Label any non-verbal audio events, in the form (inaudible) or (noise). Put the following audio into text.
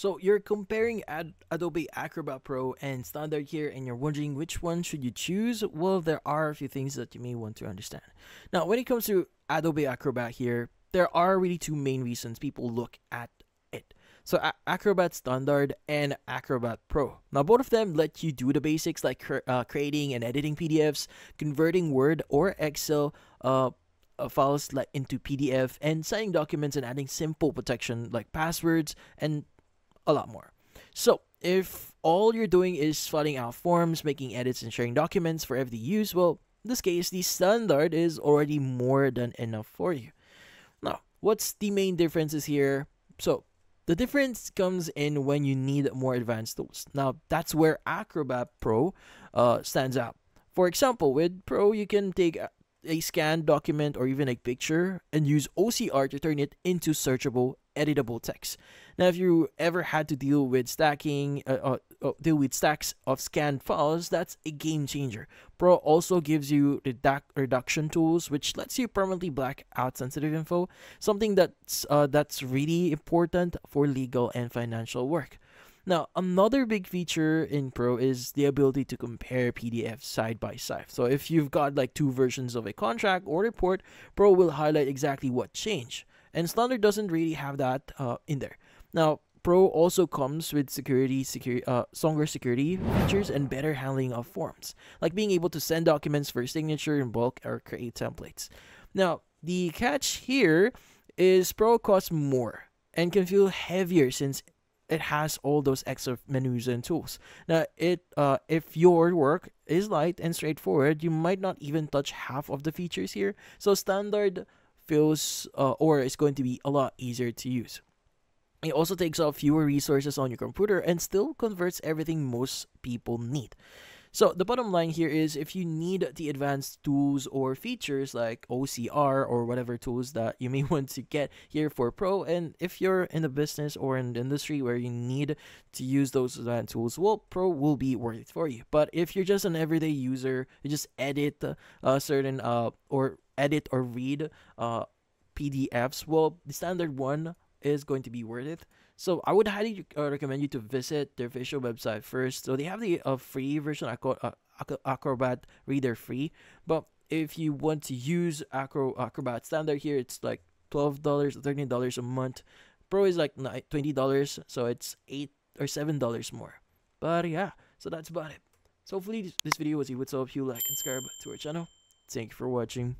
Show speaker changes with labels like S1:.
S1: So you're comparing Ad- Adobe Acrobat Pro and Standard here and you're wondering which one should you choose? Well, there are a few things that you may want to understand. Now, when it comes to Adobe Acrobat here, there are really two main reasons people look at it. So A- Acrobat Standard and Acrobat Pro. Now both of them let you do the basics like uh, creating and editing PDFs, converting Word or Excel uh, uh, files like into PDF, and signing documents and adding simple protection like passwords and a lot more. So, if all you're doing is filling out forms, making edits, and sharing documents for everyday use, well, in this case, the standard is already more than enough for you. Now, what's the main differences here? So, the difference comes in when you need more advanced tools. Now, that's where Acrobat Pro uh, stands out. For example, with Pro, you can take a scanned document or even a picture and use OCR to turn it into searchable editable text. Now, if you ever had to deal with stacking, uh, uh, uh, deal with stacks of scanned files, that's a game changer. Pro also gives you redact redaction tools, which lets you permanently black out sensitive info, something that's uh, that's really important for legal and financial work. Now, another big feature in Pro is the ability to compare PDFs side by side. So if you've got like two versions of a contract or report, Pro will highlight exactly what changed. And Standard doesn't really have that uh, in there. Now, Pro also comes with security, security, uh, stronger security features and better handling of forms, like being able to send documents for signature in bulk or create templates. Now, the catch here is Pro costs more and can feel heavier since it has all those extra menus and tools. Now, it uh, if your work is light and straightforward, you might not even touch half of the features here. So standard feels uh, or is going to be a lot easier to use. It also takes up fewer resources on your computer and still converts everything most people need. So the bottom line here is if you need the advanced tools or features like OCR or whatever tools that you may (laughs) want to get here for Pro, and if you're in the business or in the industry where you need to use those advanced tools, well, Pro will be worth it for you. But if you're just an everyday user, you just edit uh, certain uh or edit or read uh PDFs, well, the standard one is going to be worth it. So I would highly uh, recommend you to visit their official website first. So they have the uh, free version, uh, Acrobat Reader free. But if you want to use Acro Acrobat Standard here, it's like twelve dollars, thirteen dollars a month. Pro is like twenty dollars, so it's eight or seven dollars more. But yeah, so that's about it. So hopefully this video was able to help you like and subscribe to our channel. Thank you for watching.